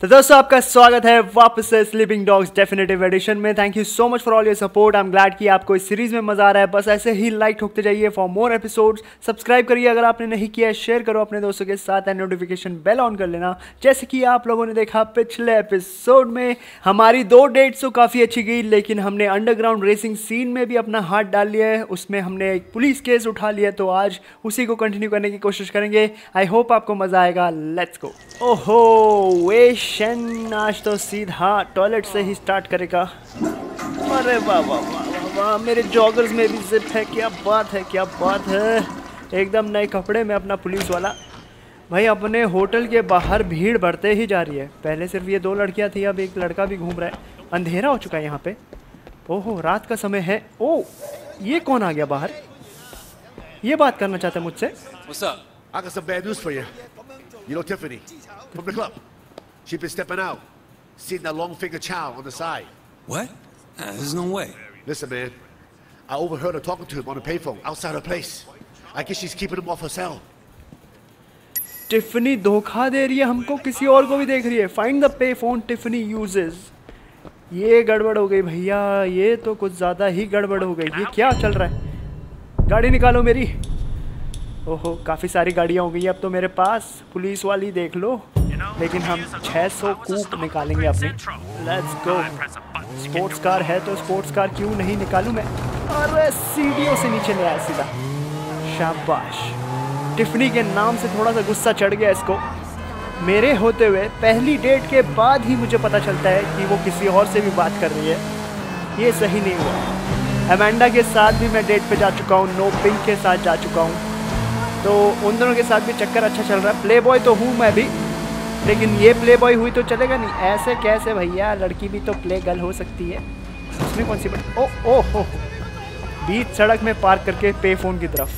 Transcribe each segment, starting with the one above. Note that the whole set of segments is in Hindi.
तो दोस्तों, आपका स्वागत है वापस से स्लीपिंग डॉग्स डेफिनेटिव एडिशन में। Thank you so much for all your support I am glad कि आपको इस सीरीज़ में मज़ा आ रहा है। बस ऐसे ही लाइक ठोकते जाइए फॉर मोर एपिसोड्स सब्सक्राइब करिए अगर आपने नहीं किया शेयर करो अपने दोस्तों के साथ एंड नोटिफिकेशन बेल ऑन कर लेना। जैसे कि आप लोगों ने देखा पिछले एपिसोड में, हमारी दो डेट्स तो काफ़ी अच्छी गई, लेकिन हमने अंडरग्राउंड रेसिंग सीन में भी अपना हाथ डाल लिया है। उसमें हमने एक पुलिस केस उठा लिया तो आज उसी को कंटिन्यू करने की कोशिश करेंगे। आई होप आपको मज़ा आएगा। लेट्स गो ओहो वेशन आज तो सीधा टॉयलेट से ही स्टार्ट करेगा। अरे वाह वाह वाह वाह वाह मेरे जॉगर्स में भी जिप है क्या बात है क्या बात है। एकदम नए कपड़े में अपना पुलिस वाला। भाई अपने होटल के बाहर भीड़ बढ़ते ही जा रही है। पहले सिर्फ़ ये दो लड़कियाँ थी अब एक लड़का भी घूम रहा है। अंधेरा हो चुका है यहाँ पे। ओहो रात का समय है। ओ ये कौन आ गया बाहर? ये बात करना चाहते हैं मुझसे। What's up? I got some bad news for you. You know Tiffany from the club. She's been stepping out, seeing that long finger chow on the side. What? Nah, there's no way. Listen, man, I overheard her talking to him on the payphone outside her place. I guess she's keeping him off her cell. Tiffany धोखा दे रही है हमको किसी और को भी देख रही है find the pay phone Tiffany uses ये गड़बड़ हो गई भैया ये तो कुछ ज़्यादा ही गड़बड़ हो गई ये क्या चल रहा है गाड़ी निकालो मेरी ओहो काफ़ी सारी गाड़ियाँ हो गई अब तो मेरे पास पुलिस वाली देख लो लेकिन हम 600 कूप निकालेंगे अपनी। लेट्स गो स्पोर्ट्स कार है तो स्पोर्ट्स कार क्यों नहीं निकालूं मैं? अरे सीढ़ियों से नीचे ले आया सीधा। शाबाश। टिफनी के नाम से थोड़ा सा गुस्सा चढ़ गया इसको। मेरे होते हुए पहली डेट के बाद ही मुझे पता चलता है कि वो किसी और से भी बात कर रही है। ये सही नहीं हुआ। अमेंडा के साथ भी मैं डेट पे जा चुका हूँ नो पिंक के साथ जा चुका हूँ। तो उन दोनों के साथ भी चक्कर अच्छा चल रहा है। प्ले बॉय तो हूँ मैं भी। लेकिन ये प्ले बॉय हुई तो चलेगा नहीं। ऐसे कैसे भैया? लड़की भी तो प्ले गर्ल हो सकती है। उसमें कौन सी बात ओ ओ, हो बीच सड़क में पार्क करके पे फ़ोन की तरफ़।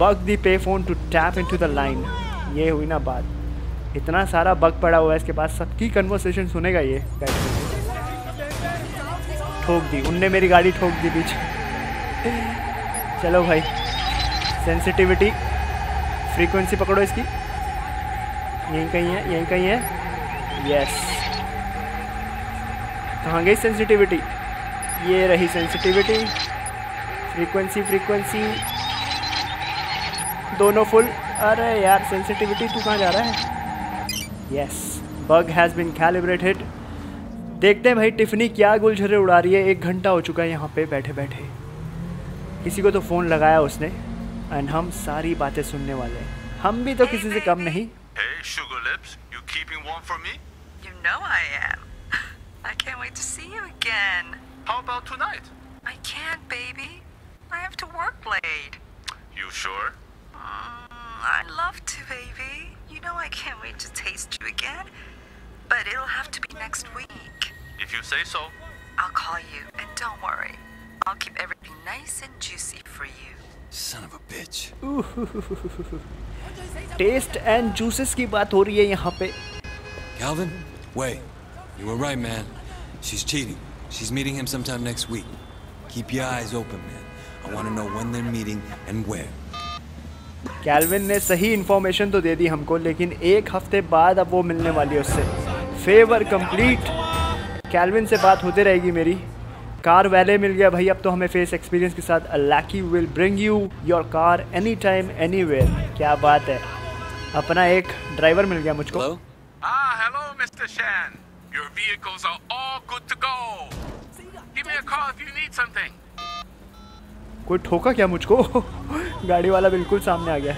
Bug the pay phone to tap into the line ये हुई ना बात। इतना सारा बग पड़ा हुआ है इसके पास। सबकी कन्वर्सेशन सुनेगा ये। ठोक दी। उनने मेरी गाड़ी ठोक दी बीच। चलो भाई। सेंसिटिविटी फ्रीक्वेंसी पकड़ो इसकी। यहीं कहीं है, यहीं कहीं है? यस कहाँ गई सेंसिटिविटी ये रही सेंसिटिविटी फ्रीक्वेंसी फ्रीक्वेंसी दोनों फुल अरे यार सेंसिटिविटी तू कहाँ जा रहा है? Yes bug has been calibrated देखते हैं भाई टिफनी क्या गुलझरे उड़ा रही है। एक घंटा हो चुका है यहाँ पे बैठे बैठे। किसी को तो फ़ोन लगाया उसने। एंड हम सारी बातें सुनने वाले हैं। हम भी तो किसी से कम नहीं। Hey, Sugar Lips, you keeping warm for me? You know I am. I can't wait to see you again. How about tonight? I can't, baby. I have to work late. You sure? Mm, I'd love to, baby. You know I can't wait to taste you again. But it'll have to be next week. If you say so. I'll call you, and don't worry. I'll keep everything nice and juicy for you. Son of a bitch. Taste and juices की बात हो रही है यहाँ पे Calvin? Wait. You were right, man. She's cheating. She's meeting him sometime next week. Keep your eyes open, man. I want to know when they're meeting and where. Calvin ने सही इन्फॉर्मेशन तो दे दी हमको लेकिन एक हफ़्ते बाद अब वो मिलने वाली है उससे फेवर कंप्लीट कैल्विन से बात होती रहेगी मेरी कार वैले मिल गया भाई अब तो हमें फेस एक्सपीरियंस के साथ Lackey will bring you your car any time any क्या बात है। अपना एक ड्राइवर मिल गया मुझको? Ah, कोई ठोका क्या मुझको? गाड़ी वाला बिल्कुल सामने आ गया।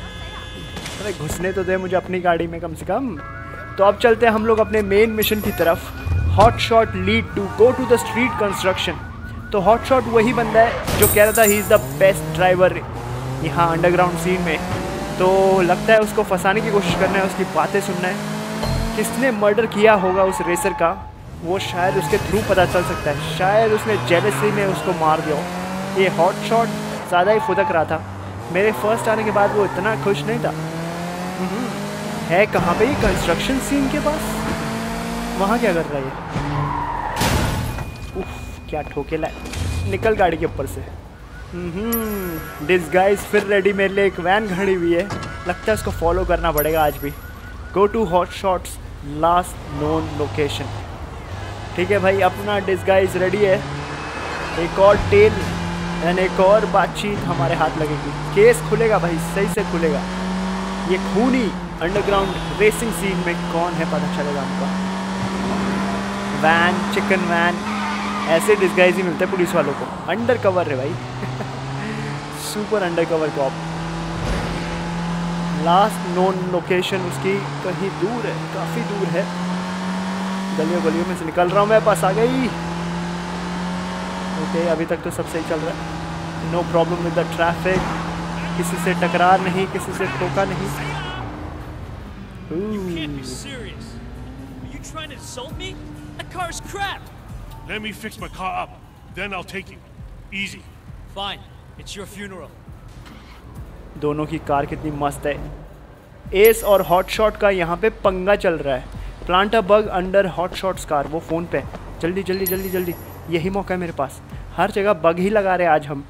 अरे घुसने तो दे मुझे अपनी गाड़ी में कम से कम। तो अब चलते हैं हम लोग अपने मेन मिशन की तरफ़। Hot shot lead to go to the street construction तो हॉट शॉट वही बंदा है जो कह रहा था he is the best driver यहाँ अंडरग्राउंड सीन में। तो लगता है उसको फंसाने की कोशिश करना है उसकी बातें सुनना है। किसने मर्डर किया होगा उस रेसर का वो शायद उसके थ्रू पता चल सकता है। शायद उसने जेलसी में उसको मार दिया ये हॉट शॉट ज़्यादा ही फुदक रहा था। मेरे फ़र्स्ट आने के बाद वो इतना खुश नहीं था। हम्म, है कहाँ पे ये कंस्ट्रक्शन सीन के पास? वहाँ क्या कर रहा है क्या ठोकेला है निकल गाड़ी के ऊपर से। डिस्गाइज फिर रेडी मेरे लिए एक वैन खड़ी हुई है। लगता है उसको फॉलो करना पड़ेगा आज भी। Go to hot shots last known location ठीक है भाई, अपना डिस्गाइज रेडी है। एक और टेल एंड एक और बातचीत हमारे हाथ लगेगी। केस खुलेगा भाई, सही से खुलेगा। ये खूनी अंडरग्राउंड रेसिंग सीन में कौन है पता चलेगा हमको। वैन चिकन वैन ऐसे डिस्गाइज ही मिलते हैं पुलिस वालों को। अंडर कवर है भाई। Super under cover cop last known location उसकी कहीं दूर है, काफ़ी दूर है। गलियों गलियों में से निकल रहा हूँ मैं, पास आ गई। ओके अभी तक तो सब सही चल रहा है। No problem with the traffic किसी से टकरार नहीं, किसी से ठोका नहीं। You can't be serious. Are you trying to insult me? That car's crap. Let me fix my car up. Then I'll take you. Easy. Fine. It's your funeral. दोनों की कार कितनी मस्त है। एस और हॉट शॉट का यहाँ पे पंगा चल रहा है। Plant a bug under hot shots car वो फ़ोन पे। जल्दी जल्दी जल्दी जल्दी। यही मौका है मेरे पास। हर जगह बग ही लगा रहे आज हम।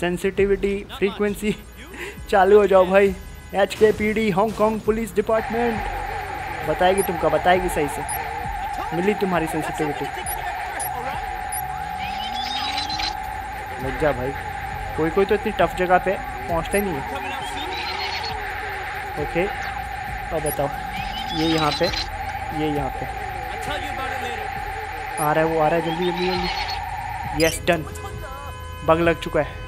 सेंसिटिविटी फ्रीक्वेंसी चालू हो जाओ भाई। H K P D Hong Kong police department बताएगी तुमका बताएगी सही से। मिली तुम्हारी सेंसिटिविटी लग जा भाई। कोई कोई तो इतनी टफ जगह पे पहुँचता ही नहीं है। ओके अब बताओ, ये यहाँ पे, ये यहाँ पे. आ रहा है वो, आ रहा है जल्दी जल्दी जल्दी। यस डन बग लग चुका है।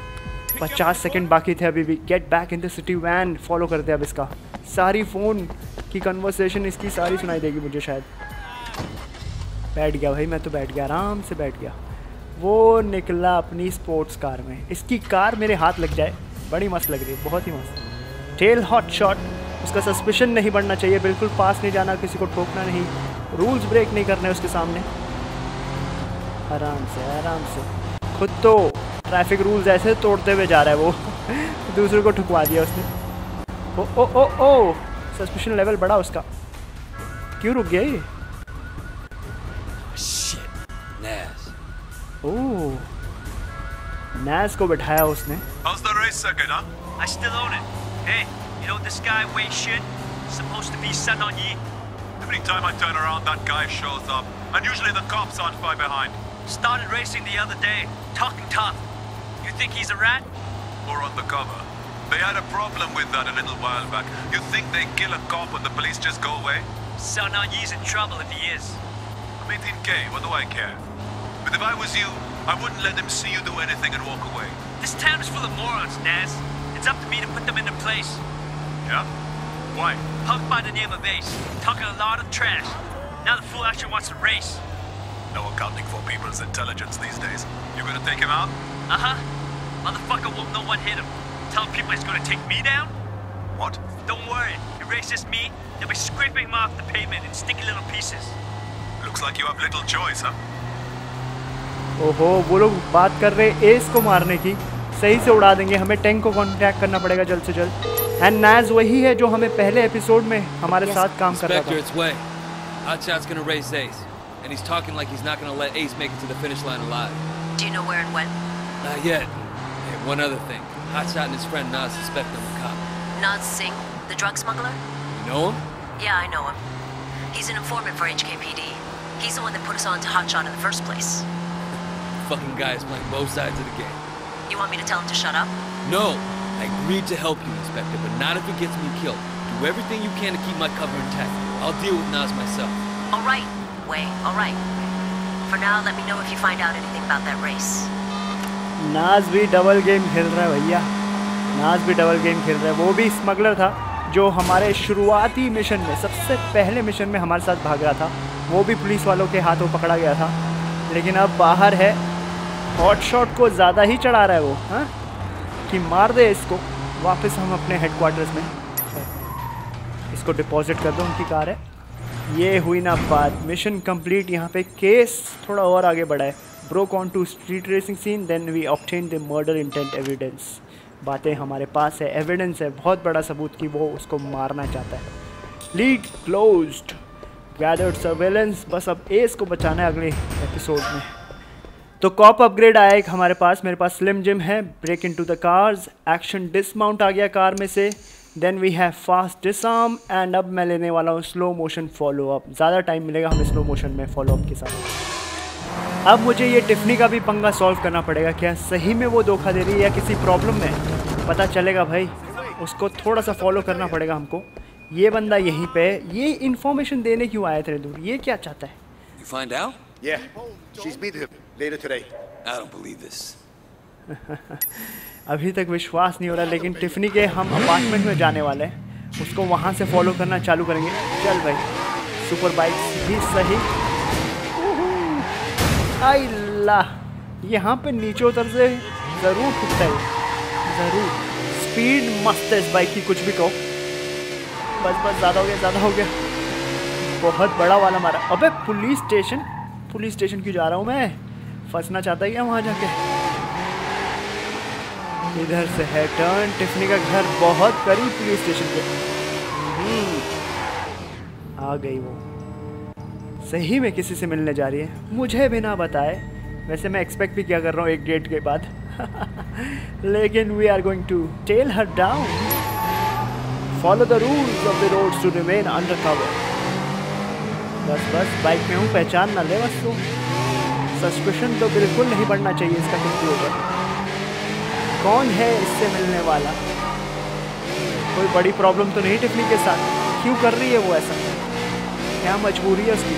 पचास सेकंड बाकी थे अभी भी। Get back in the city van follow करते हैं अब इसका। सारी फ़ोन की कन्वर्सेशन इसकी सारी सुनाई देगी मुझे शायद। बैठ गया भाई, मैं तो बैठ गया, आराम से बैठ गया। वो निकला अपनी स्पोर्ट्स कार में। इसकी कार मेरे हाथ लग जाए। बड़ी मस्त लग रही है, बहुत ही मस्त। टेल हॉट शॉट उसका सस्पिशन नहीं बढ़ना चाहिए, बिल्कुल पास नहीं जाना, किसी को ठोकना नहीं। रूल्स ब्रेक नहीं करने उसके सामने। आराम से आराम से। खुद तो ट्रैफ़िक रूल्स ऐसे तोड़ते हुए जा रहा है वो। दूसरे को ठुकवा दिया उसने। ओ ओ ओ ओ सस्पिशन लेवल बढ़ा उसका। क्यों रुक गया ये? ओह नैस को बिठाया उसने How's the race second, huh? I still own it. Hey, you know this guy Wei Shin? Supposed to be Sun On Yi. Every time I turn around, that guy shows up. And usually the cops aren't far behind. Started racing the other day. Talking tough. You think he's a rat? Or on the cover. They had a problem with that a little while back. You think they kill a cop and the police just go away? Sun On Yi's in trouble if he is. I'm 18k, what do I care? But if I was you, I wouldn't let them see you do anything and walk away. This town is full of morons, Naz. It's up to me to put them in their place. Yeah? Why? Punk by the name of Ace, talking a lot of trash. Now the fool actually wants to race. No accounting for people's intelligence these days. You gonna take him out? Uh huh. Motherfucker won't know what hit him. Tell people he's gonna take me down? What? Don't worry. If he races me, they'll be scraping him off the pavement in sticky little pieces. Looks like you have little choice, huh? ओहो वो लोग बात कर रहे एस को मारने की सही से उड़ा देंगे हमें टैंक को कांटेक्ट करना पड़ेगा जल्द से जल्द एंड नैज वही है जो हमें पहले एपिसोड में हमारे yes. साथ काम कर रहा था. Hotshot's gonna race Ace. And he's talking like he's not gonna let Ace make it to the finish line alive. Do you know where and when? Not yet. Hey, one other thing. Hotshot and his friend Nas suspect I'm a cop. Naz Singh, the drug smuggler? You know him? Yeah, I know him. He's an informant for HKPD. He's the one that put us on to Hotshot in the first place. Fucking guy is playing both sides of the game. You want me to tell him to shut up? No, I agreed to help you, Inspector, but not if it gets me killed. Do everything you can to keep my cover intact. I'll deal with Nas myself. All right, Way, all right. For now, let me know if you find out anything about that race. नाज भी डबल गेम खेल रहा है भैया नाज भी डबल गेम खेल रहा है वो भी स्मगलर था जो हमारे शुरुआती मिशन में सबसे पहले मिशन में हमारे साथ भाग रहा था वो भी पुलिस वालों के हाथों पकड़ा गया था लेकिन अब बाहर है हॉट शॉट को ज़्यादा ही चढ़ा रहा है वो हाँ? कि मार दे इसको, वापस हम अपने हेडक्वार्टर्स में। इसको डिपॉजिट कर दो, उनकी कार है। ये हुई ना बात। मिशन कंप्लीट यहाँ पे केस थोड़ा और आगे बढ़ा है। Broke onto street racing scene then we obtain the murder intent evidence बातें हमारे पास है एविडेंस है। बहुत बड़ा सबूत कि वो उसको मारना चाहता है। लीड क्लोज्ड गैदर्ड सर्वेलेंस बस अब एस को बचाना है अगले एपिसोड में। तो कॉप अपग्रेड आया एक हमारे पास मेरे पास स्लिम जिम है break into the cars action dismount आ गया कार में से then we have fast disarm and अब मैं लेने वाला हूँ स्लो मोशन फॉलो अप ज़्यादा टाइम मिलेगा हमें स्लो मोशन में फॉलो अप के साथ। अब मुझे ये टिफनी का भी पंगा सॉल्व करना पड़ेगा क्या सही में वो धोखा दे रही है या किसी प्रॉब्लम में? पता चलेगा भाई उसको थोड़ा सा फॉलो करना पड़ेगा हमको। ये बंदा यहीं पे ये इन्फॉर्मेशन देने क्यों आया थे दूर? ये क्या चाहता है? Later today. I don't believe this. अभी तक विश्वास नहीं हो रहा लेकिन टिफनी के हम अपार्टमेंट में जाने वाले हैं। उसको वहाँ से फॉलो करना चालू करेंगे। चल भाई सुपर बाइक भी सही। आई ला यहाँ पे नीचे उतर से ज़रूर ठुकता है। ज़रूर। स्पीड मस्त है इस बाइक की कुछ भी कहो। बस बस ज़्यादा हो गया ज़्यादा हो गया। बहुत बड़ा वाला मारा। अबे पुलिस स्टेशन पुलिस स्टेशन क्यों जा रहा हूँ मैं? फंसना चाहता है क्या वहाँ जाके? इधर से है टर्न टिफनी का घर बहुत करीब पुलिस स्टेशन के हम्म, आ गई वो। सही में किसी से मिलने जा रही है। मुझे बिना बताए। वैसे मैं एक्सपेक्ट भी क्या कर रहा हूँ एक डेट के बाद। लेकिन we are going to tail her down follow the rules of the roads to remain under cover बस बस बाइक में हूँ पहचान ना ले बस तू। सस्पेशन तो बिल्कुल नहीं बढ़ना चाहिए इसका कंप्यूटर कौन है इससे मिलने वाला? कोई बड़ी प्रॉब्लम तो नहीं टिफनी के साथ? क्यों कर रही है वो ऐसा? क्या मजबूरी है उसकी?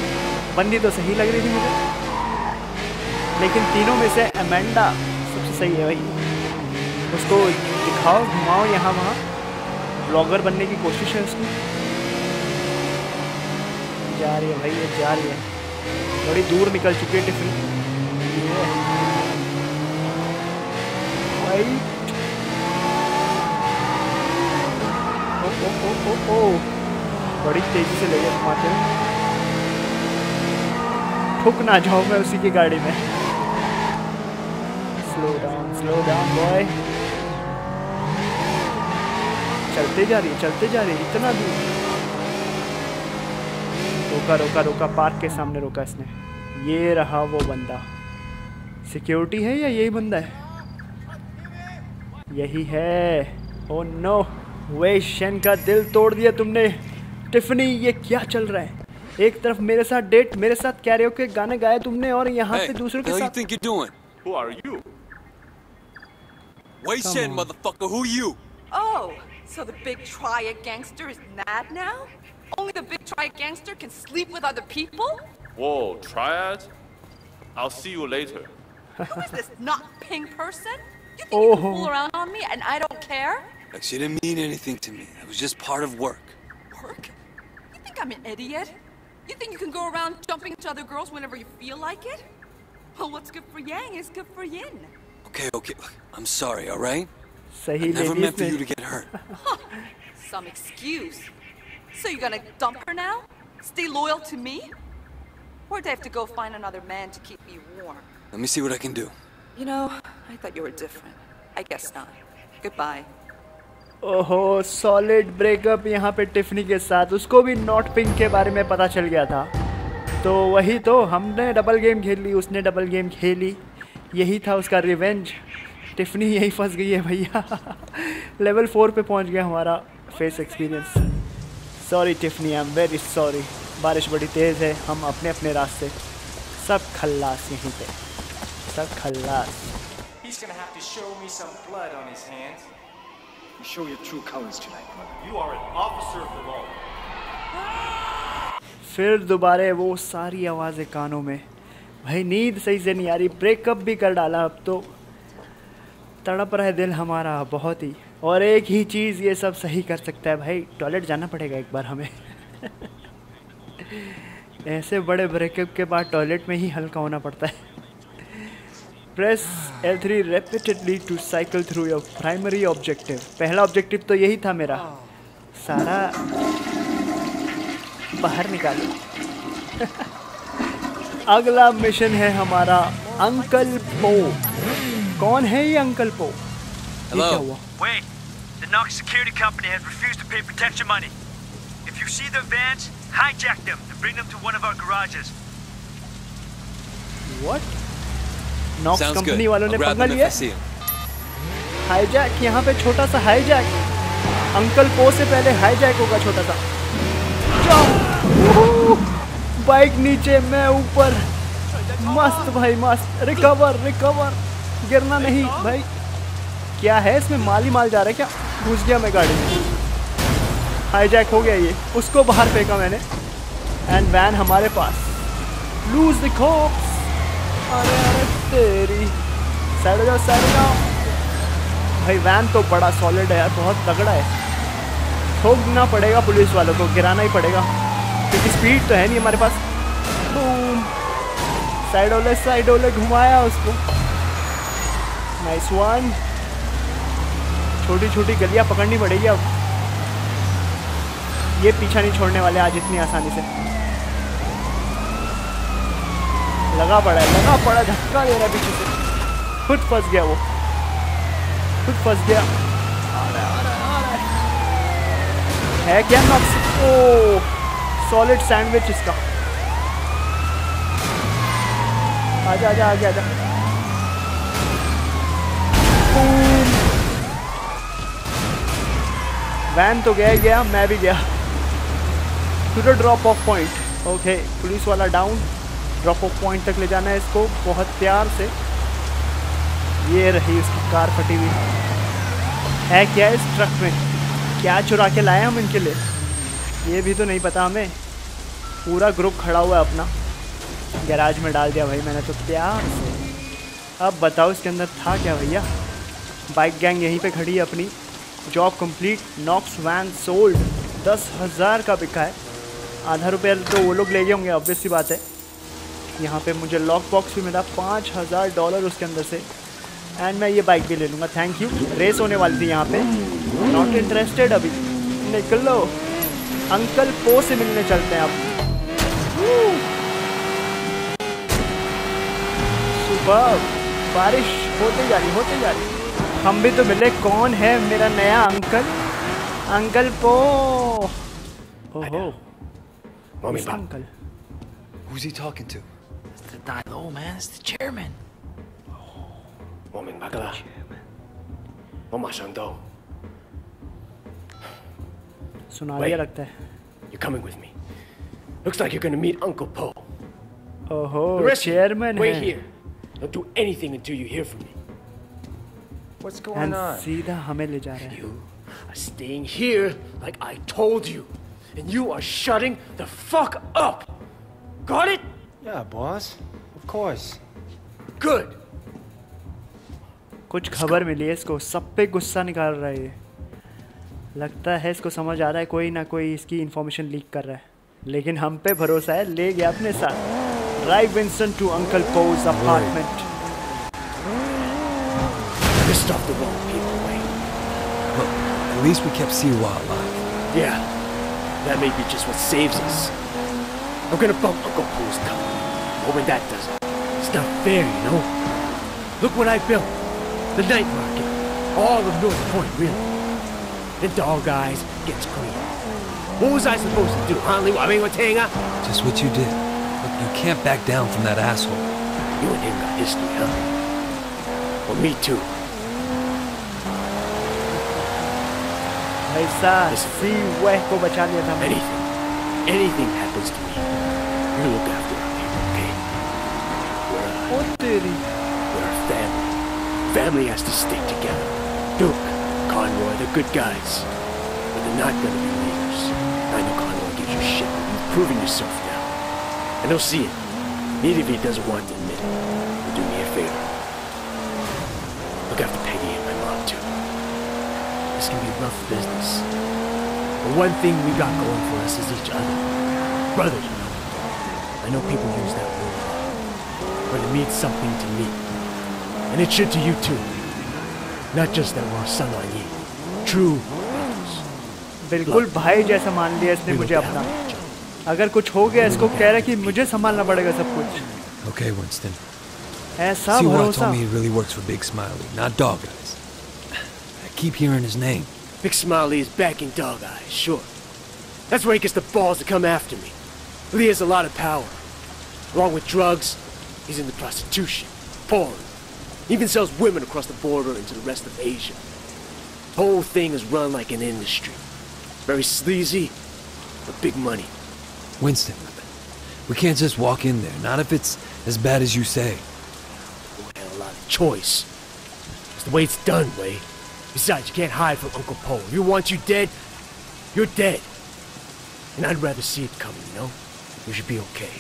बंदी तो सही लग रही थी मुझे। लेकिन तीनों में से अमेंडा सबसे सही है भाई। उसको दिखाओ, घुमाओ यहाँ वहाँ। ब्लॉगर बनने की कोशिश है उसकी। जा रही है भाई ये जा रही है। थोड़ी दूर निकल चुकी है टिफ़िन। भाई। ओ ओ ओ ओ ओ। बड़ी तेज़ी से ले गए घुमाते ठुक ना जाओ मैं उसी की गाड़ी में। Slow down slow down boy चलते जा रही, चलते जा रही, इतना दूर। रोका रोका रोका पार्क के सामने रोका इसने ये रहा वो बंदा सिक्योरिटी है या यही बंदा है यही है ओ नो वे शन का दिल तोड़ दिया तुमने टिफनी ये क्या चल रहा है एक तरफ़ मेरे साथ डेट मेरे साथ कैरियो के गाने गाए तुमने और यहाँ Hey, पे दूसरों के you साथ think you're doing? Who are you? Wei Shen, motherfucker, who you? Oh, so the big triad gangster is mad now? only the big triad gangster can sleep with other people? Whoa, triad? I'll see you later. Who is this not pink person? You think oh. you can fool around on me and I don't care? Like she didn't mean anything to me. It was just part of work. Work? You think I'm an idiot? You think you can go around jumping to other girls whenever you feel like it? Well, what's good for Yang is good for Yin. Okay, okay. I'm sorry, all right? Say I never meant for you to get hurt. huh. Some excuse. So you're gonna dump her now? Stay loyal to me? Or do I have to go find another man to keep me warm? Let me see what I can do. You know, I thought you were different. I guess not. Goodbye. ओहो सॉलिड ब्रेकअप यहाँ पे टिफनी के साथ उसको भी नॉट पिंक के बारे में पता चल गया था तो वही तो हमने डबल गेम खेल ली उसने डबल गेम खेली यही था उसका रिवेंज टिफनी यही फंस गई है भैया लेवल फोर पे पहुँच गया हमारा face experience sorry Tiffany I am very sorry बारिश बड़ी तेज़ है हम अपने अपने रास्ते। सब खल्लास यहीं पे। सब खल्लास। He's gonna have to show me some blood on his hands. You show your true colors tonight, brother. You are an officer of the law. फिर दोबारा वो सारी आवाज़ें कानों में। भाई नींद सही से नहीं आ रही। ब्रेकअप भी कर डाला अब तो। तड़प रहा है दिल हमारा बहुत ही। और एक ही चीज़ ये सब सही कर सकता है भाई। टॉयलेट जाना पड़ेगा एक बार हमें। ऐसे बड़े ब्रेकअप के बाद टॉयलेट में ही हल्का होना पड़ता है। Press L three repeatedly to cycle through your primary objective पहला ऑब्जेक्टिव तो यही था मेरा। सारा बाहर निकालो। अगला मिशन है हमारा अंकल पो। कौन है ये अंकल पो? Hello. Wait, the Knox Security Company has refused to pay protection money. If you see their vans, hijack them and bring them to one of our garages. What Knox Sounds good. Company वालों ने पंगा लिया हाईजैक यहाँ पे छोटा सा हाईजैक अंकल पो से पहले हाईजैक होगा छोटा सा बाइक नीचे मैं ऊपर मस्त भाई मस्त रिकवर रिकवर गिरना नहीं भाई क्या है? इसमें माल माल जा रहा है क्या? घुस गया मैं गाड़ी में। हाईजैक हो गया ये। उसको बाहर फेंका मैंने। एंड वैन हमारे पास। लूज द कोप्स अरे अरे, तेरी। साइड जाओ साइड जाओ भाई वैन तो बड़ा सॉलिड है यार, बहुत तगड़ा है। ठोकना पड़ेगा पुलिस वालों को, गिराना ही पड़ेगा। क्योंकि स्पीड तो है नहीं हमारे पास। बूम साइड ओले साइड ओले घुमाया उसको। नाइस वन छोटी छोटी गलियाँ पकड़नी पड़ेगी अब। ये पीछा नहीं छोड़ने वाले आज इतनी आसानी से। लगा पड़ा है लगा पड़ा धक्का दे रहा है पीछे से। खुद फंस गया वो। खुद फंस गया। है, क्या नक्स? ओ सॉलिड सैंडविच इसका। आजा आजा आगे आजा। बूम। वैन तो गया गया, मैं भी गया। To the drop off point okay police वाला डाउन ड्रॉप ऑफ़ पॉइंट तक ले जाना है इसको, बहुत प्यार से। ये रही उसकी कार फटी हुई। है क्या इस ट्रक में? क्या चुरा के लाए हम इनके लिए? ये भी तो नहीं पता हमें। पूरा ग्रुप खड़ा हुआ है अपना। गैराज में डाल दिया भाई मैंने तो प्यार से। अब बताओ इसके अंदर था क्या भैया? बाइक गैंग यहीं पे खड़ी है अपनी। Job complete, Knox van sold, दस हज़ार का बिका है। आधा रुपया तो वो लोग ले गए होंगे ऑब्वियस सी बात है। यहाँ पे मुझे लॉक बॉक्स भी मिला, पाँच हज़ार डॉलर उसके अंदर से। एंड मैं ये बाइक भी ले लूँगा थैंक यू रेस होने वाली थी यहाँ पे। नॉट इंटरेस्टेड अभी। निकल। लो अंकल पो से मिलने चलते हैं आप सुबह बारिश, होते जा रही, होते जा रही। हम भी तो मिले कौन है मेरा नया अंकल अंकल पो ओहो Mommy, इसका uncle Who's he talking to? It's the Dilo, man. It's the chairman. Mommy, bakala. Mama Shando, सुना Wait. लिया लगता है you're coming with me. Looks like you're gonna meet Uncle Po. ओहो The rest of you, chairman wait है here. Don't do anything until you hear from me. What's going and on? सीधा हमें ले जा रहे हैं You are staying here like I told you. And you are shutting the fuck up. Got it? Yeah, boss. Of course. Good. कुछ खबर मिली है इसको सब पे गुस्सा निकाल रहा है ये लगता है इसको समझ आ रहा है कोई ना कोई इसकी इंफॉर्मेशन लीक कर रहा है लेकिन हम पे भरोसा है ले गया अपने साथ drive Winston to uncle Po's apartment Off the wrong people, Wayne. Look, at least we kept Siwa alive. Yeah, that may be just what saves us. I'm gonna bump Uncle Po's company. But when that doesn't, it's not fair, you know? Look what I built. The night market. All of North Point, really. The dog eyes gets clean. What was I supposed to do, huh? Leave I mean, Tanga? Just what you did. Look, you can't back down from that asshole. You and him got history, huh? Well, me too. Sí, también. Anything, anything happens to me, you look after our people, okay? We're alive. What did he? We're a family. Family has to stick together. Duke, Conroy, they're good guys. But they're not gonna be leaders. I know Conroy gives you shit. You've proven yourself now. And they'll see it. Neither of you doesn't want to admit it. But do me a favor. Look after Peggy This can be rough business. But one thing we got going for us is each other. Brothers, you know. I know people use that word a lot, but it means something to me. And it should to you too. Not just that we're son on ye. True brothers. बिल्कुल भाई जैसा मान लिया इसने We मुझे look अपना after each other. अगर कुछ हो गया इसको कह रहा है कि मुझे संभालना पड़ेगा सब कुछ Okay, Winston. ऐसा Siwa भरोसा told me he really works for Big Smiley, not Dog Eyes. I keep hearing his name. Big Smiley is backing Dog Eyes, sure. That's where he gets the balls to come after me. He has a lot of power. Along with drugs, he's into prostitution, porn. He even sells women across the border into the rest of Asia. The Whole thing is run like an industry. Very sleazy, but big money. Winston, we can't just walk in there, not if it's as bad as you say. We had a lot of choice. It's the way it's done, Way. Besides, you can't hide from Uncle Po. If he wants you dead, you're dead. And I'd rather see it coming, you know? You should be okay.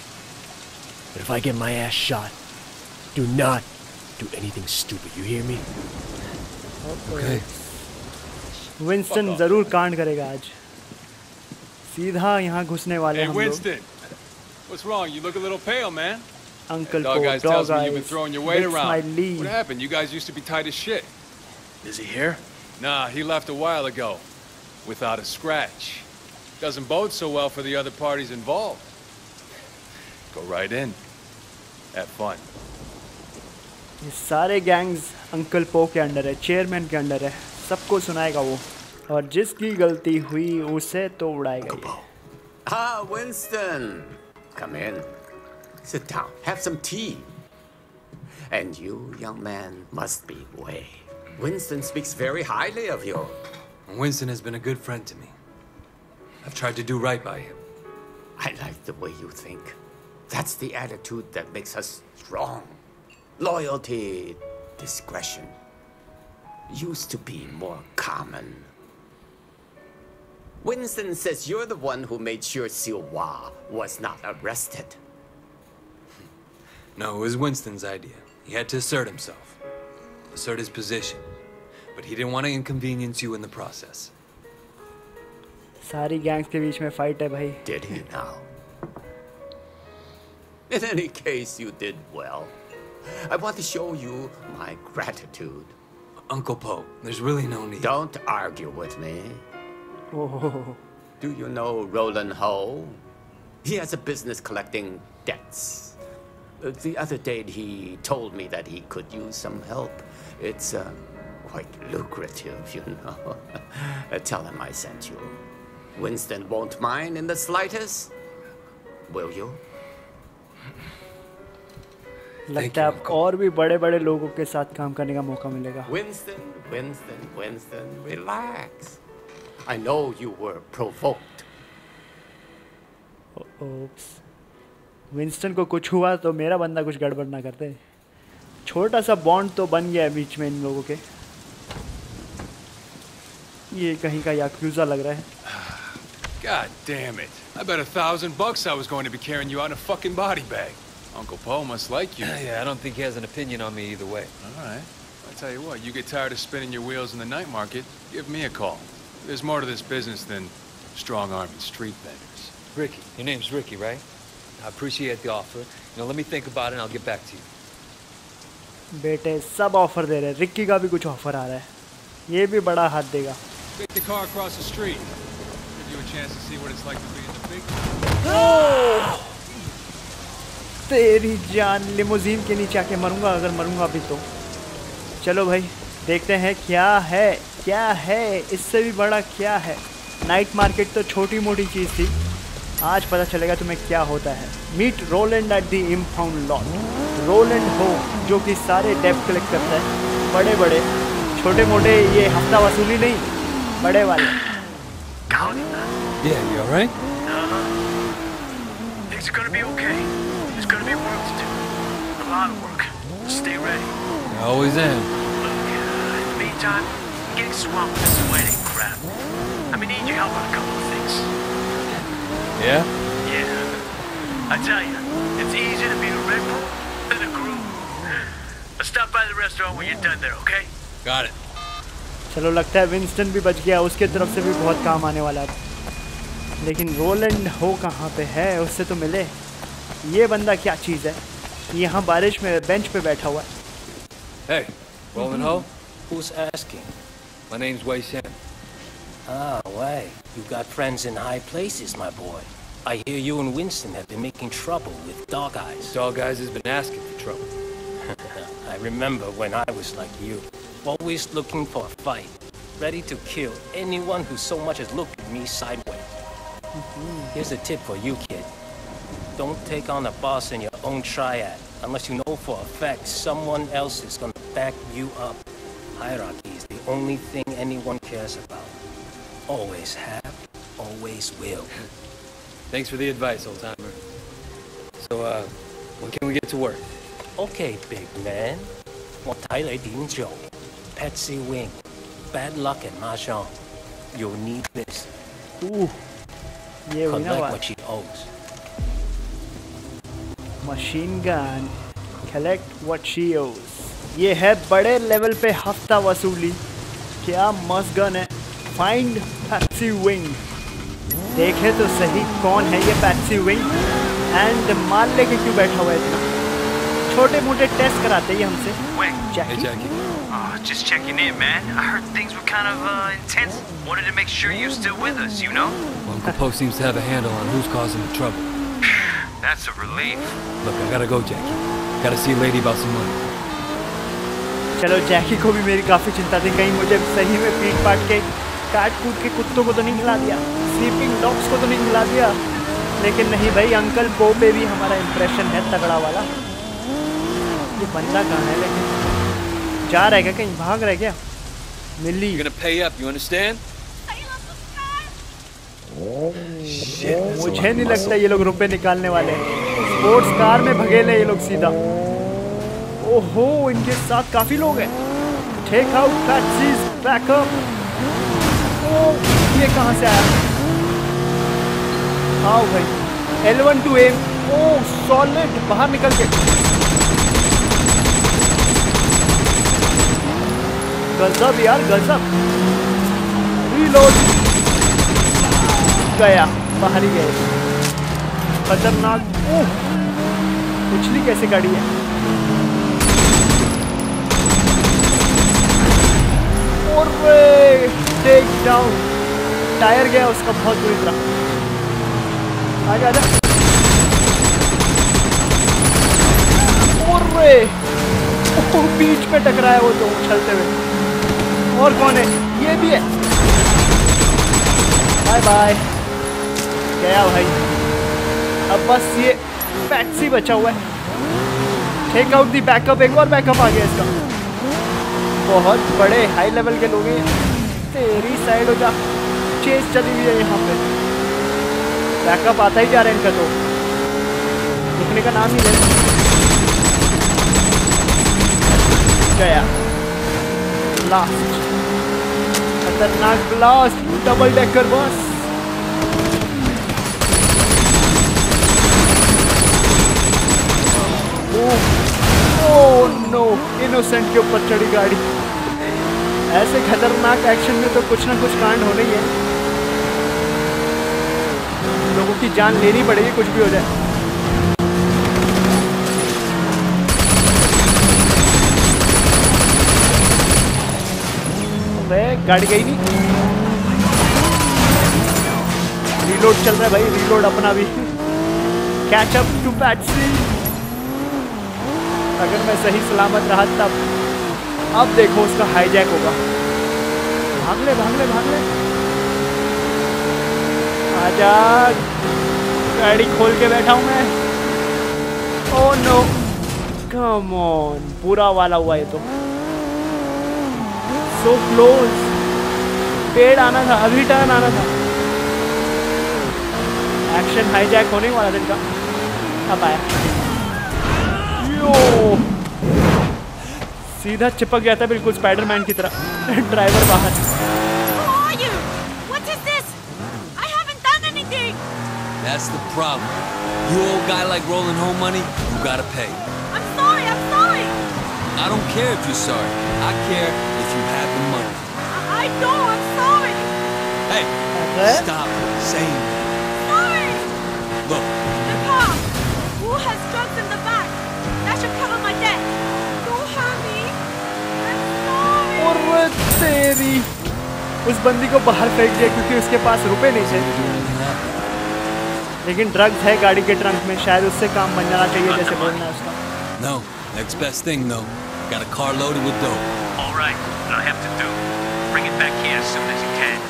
But if I get my ass shot, do not do anything stupid. You hear me? Okay. Winston जरूर कांड करेगा आज सीधा यहाँ घुसने वाले Hey, हम लोग Winston. What's wrong? You look a little pale, man. Uncle Dog को eyes dog tells me you've been eyes throwing your weight That's my around. lead. What happened? You guys used to be tight as shit. Is he here? Nah, he left a while ago. Without a scratch. Doesn't bode so well for the other parties involved. Go right in. Have fun. ये सारे गैंग्स अंकल पो के अंडर है चेयरमैन के अंडर है सबको सुनाएगा वो और जिसकी गलती हुई उसे तो उड़ाएगा ये Ah, Winston. Come in. Sit down. Have some tea. And you, young man, must be Wei. Winston speaks very highly of you. Winston has been a good friend to me. I've tried to do right by him. I like the way you think. That's the attitude that makes us strong. Loyalty, discretion. Used to be more common. Winston says you're the one who made sure Siu Hua was not arrested. No, it was Winston's idea. He had to assert himself, assert his position. But he didn't want to inconvenience you in the process. सारी गैंग्स के बीच में फाइट है भाई Did he now? In any case, you did well. I want to show you my gratitude. Uncle Po, there's really no need. Don't argue with me. Oh Do you know Roland Ho? He has a business collecting debts. Uh, The other day, he told me that he could use some help. It's uh, quite lucrative, you know. Uh, Tell him I sent you. Winston won't mind in the slightest. Will you? लगता है अब और भी बड़े बड़े लोगों के साथ काम करने का मौका मिलेगा Winston, Winston, Winston, relax. I know you were provoked. Oops Winston को कुछ हुआ तो मेरा बंदा कुछ गड़बड़ ना करते छोटा सा बॉन्ड तो बन गया है बीच में इन लोगों के ये कहीं का याक्यूजा लग रहा है God damn it. I bet a thousand bucks I was going to be carrying you out in a fucking body bag. Uncle Poe must like you. Yeah, I don't think he has an opinion on me either way. All right. I tell you what, you get tired of spinning your wheels in the night market, give me a call. There's more to this business than strong-arming street vendors. Ricky, your name's Ricky, right? I appreciate the offer. You know, let me think about it and I'll get back to you. बेटे सब ऑफ़र दे रहे हैं। रिक्की का भी कुछ ऑफ़र आ रहा है। ये भी बड़ा हाथ देगा। Like big... तेरी जान लिमोजीन के नीचे आके मरूँगा अगर मरूँगा अभी तो। चलो भाई देखते हैं क्या है क्या है इससे भी बड़ा क्या है। नाइट मार्केट तो छोटी मोटी चीज़ थी। आज पता चलेगा तुम्हें क्या होता है meet Roland at the impound lot Roland हो जो कि सारे डेप कलेक्ट करता है बड़े बड़े छोटे मोटे ये हफ़्ता वसूली नहीं बड़े वाले Yeah, you alright? Things are gonna be okay. There's gonna be work to do. A lot of work. Stay ready. I always am. Look, uh, in the meantime, I'm getting swamped with this wedding crap. I'm gonna need your help on a couple of things. Yeah? Yeah. I tell you, it's easier to be a Red Bull than a groom. I'll stop by the restaurant when you're done there, okay? Got it. चलो लगता है विंस्टन भी बच गया उसके तरफ़ से भी बहुत काम आने वाला है लेकिन रोलैंड हो कहाँ पे है उससे तो मिले ये बंदा क्या चीज़ है यहाँ बारिश में बेंच पे बैठा हुआ है Hey, Roland Ho? Who's asking? My name's Wei Shen. Ah, Wei. You got friends in high places, my boy. I hear you and Winston have been making trouble with Dog Eyes. Dog Eyes has been asking for trouble. I remember when I was like you, always looking for a fight, ready to kill anyone who so much as looked at me sideways. Here's a tip for you, kid. Don't take on a boss in your own triad unless you know for a fact someone else is gonna back you up. Hierarchy is the only thing anyone cares about. Always have, always will. Thanks for the advice, old timer. So, uh, when can we get to work? Okay, big man. 我睇你点做。Patsy Wing, bad luck at mahjong. You'll need this. Ooh, ये हुई ना Collect बात what she owes. Machine gun collect what she owes ये है बड़े लेवल पे हफ्ता वसूली क्या मस्त गन है फाइंड पैप्सी विंग देखे तो सही कौन है ये पैप्सी विंग एंड मान लेके क्यों बैठा हुआ है इतना छोटे मोटे टेस्ट कराते ही हमसे Hey, Jackie? Oh, just checking in, man. I heard things were kind of uh, intense. Wanted to make sure you're still with us, you know? Well, Uncle Poe seems to have a handle on who's causing the trouble. That's a relief. Look, I gotta go, Jackie. Gotta see a lady about some money. चलो जैकी को भी मेरी काफ़ी चिंता थी कहीं मुझे सही में पीट पाट के काट कूट के कुत्तों को तो नहीं खिला दिया स्लीपिंग डॉग्स को तो नहीं खिला दिया। लेकिन नहीं भाई अंकल पो पे भी हमारा इम्प्रेशन है तगड़ा वाला। ये बंदा कहाँ है लेकिन? जा रहा है क्या कहीं? भाग रहा है क्या? मिली? मुझे नहीं लगता ये लोग रुपए निकालने वाले हैं। स्पोर्ट्स कार में भगेले ये लोग सीधा। ओहो इनके साथ काफ़ी लोग हैं। टेक आउट टैक्सीज बैकअप ये कहाँ से आया? आओ भाई। L one two M O solid बाहर निकल के। गजब यार, गजब। रीलोड गया। बाहर ही गए खतरनाक। ओह। पिछली कैसे गाड़ी है? और टेक डाउन टायर गया उसका बहुत बुरी तरह। और ओह, बीच में टकराया वो तो उछलते हुए। और कौन है? ये भी है। बाय बाय गया भाई। अब बस ये टैक्सी बचा हुआ है। टेक आउट दी बैकअप एक और बैकअप आ गया इसका। बहुत बड़े हाई लेवल के लोग हैं। तेरी साइड हो जा। चेस चली हुई है यहाँ पे। बैकअप आता ही जा रहा है इनका तो। रुकने का नाम ही ले। गया। लास्ट खतरनाक blast double decker bus. Oh know innocent के ऊपर चढ़ी गाड़ी। ऐसे खतरनाक एक्शन में तो कुछ ना कुछ कांड होना ही है। लोगों की जान लेनी पड़ेगी, कुछ भी हो जाए। गाड़ी गई नहीं। रीलोड चल रहा है भाई रीलोड अपना भी। कैच अप टू पैट्सी अगर मैं सही सलामत रहा तब। अब देखो उसका हाईजैक होगा। भाग ले भाग ले भाग ले आजा, गाड़ी खोल के बैठा हूँ मैं। ओ नो कम ऑन पूरा वाला हुआ ये तो। सो क्लोज पेड़ आना था, अभी टर्न आना था। एक्शन हाईजैक होने वाला दिन का। अब आया। यो सीधा चिपक गया था बिल्कुल स्पाइडरमैन की तरह ड्राइवर बाहर Who are you? What is this? I haven't done anything. That's the problem. You old guy like rolling home money, you gotta pay. I'm sorry. I'm sorry. I don't care if you're sorry. I care if you have the money. I, I know. I'm sorry. Hey, Okay. stop saying that. Sorry. Look, The car. Who has drugs in the back? That should cover my debt. तेरी उस बंदी को बाहर फेंक दिया क्योंकि उसके पास रुपए नहीं थे। लेकिन ड्रग्स है गाड़ी के ट्रंक में शायद उससे काम बन जाना चाहिए जैसे बोलना उसका। No next best thing no got a car load with dough alright I have to do bring it back here soon as you can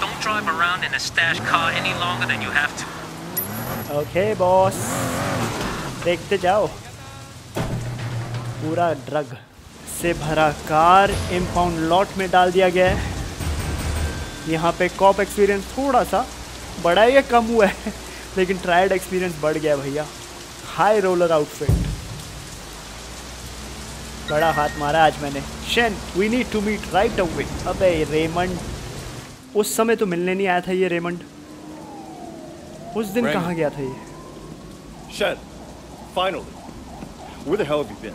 don't drive around in a stash car any longer than you have to okay boss देखते जाओ। पूरा ड्रग से भरा कार इम्पाउंड लॉट में डाल दिया गया है। यहाँ पे कॉप एक्सपीरियंस थोड़ा सा बड़ा या कम हुआ है लेकिन ट्रायड एक्सपीरियंस बढ़ गया भैया। हाई रोलर आउटफिट बड़ा हाथ मारा आज मैंने। Shen we need to meet right away अबे रेमंड उस समय तो मिलने नहीं आया था ये रेमंड उस दिन कहाँ गया था ये? Shen, finally. Where the hell have you been?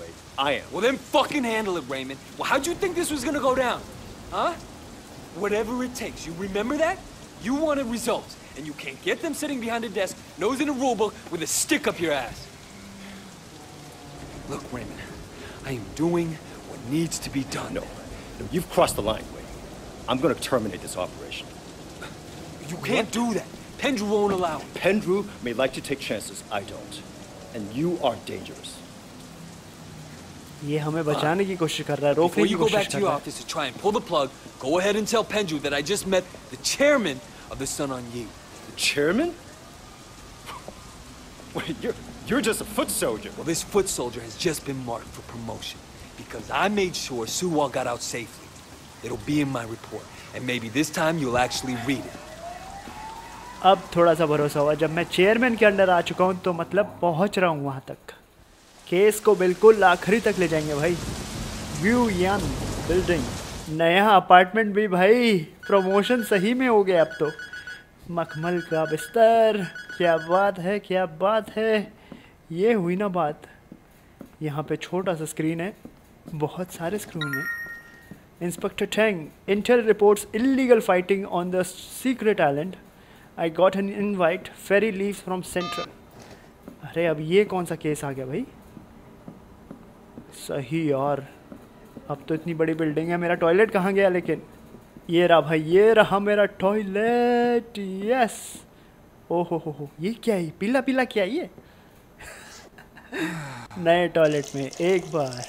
I am. Well, then fucking handle it, Raymond. Well, how'd you think this was gonna go down? Huh? Whatever it takes. You remember that? You wanted results, and you can't get them sitting behind a desk, nose in a rule book, with a stick up your ass. Look, Raymond, I am doing what needs to be done. No, no, you've crossed the line, Wade. I'm gonna terminate this operation. You can't do that. Pendrew won't allow it. Pendrew may like to take chances. I don't. And you are dangerous. ये हमें बचाने की कोशिश कर रहा है रोकने की कोशिश कर रहा है office to try and pull the plug, go ahead and tell Pendrew that I just met the chairman of the Sun on Yi. The chairman? Wait, you're, you're just a foot soldier. Well, this foot soldier has just been marked for promotion because I made sure Suwal got out safely. It'll be in my report, and maybe this time you'll actually read it. अब थोड़ा सा भरोसा हुआ जब मैं चेयरमैन के अंडर आ चुका हूँ तो मतलब पहुँच रहा हूँ वहाँ तक केस को बिल्कुल आखिरी तक ले जाएँगे भाई। व्यू यान बिल्डिंग। नया अपार्टमेंट भी भाई, प्रमोशन सही में हो गया अब तो। मखमल का बिस्तर, क्या बात है, क्या बात है। ये हुई ना बात। यहाँ पे छोटा सा स्क्रीन है, बहुत सारे स्क्रीन हैं। Inspector Tang intel reports illegal fighting on the secret island I got an invite ferry leave from central अरे, अब ये कौन सा केस आ गया भाई? सही यार। अब तो इतनी बड़ी बिल्डिंग है मेरा टॉयलेट कहाँ गया लेकिन? ये रहा भाई ये रहा मेरा टॉयलेट यस ओहो हो हो हो ये क्या है? पीला पीला क्या है ये? नए टॉयलेट में एक बार।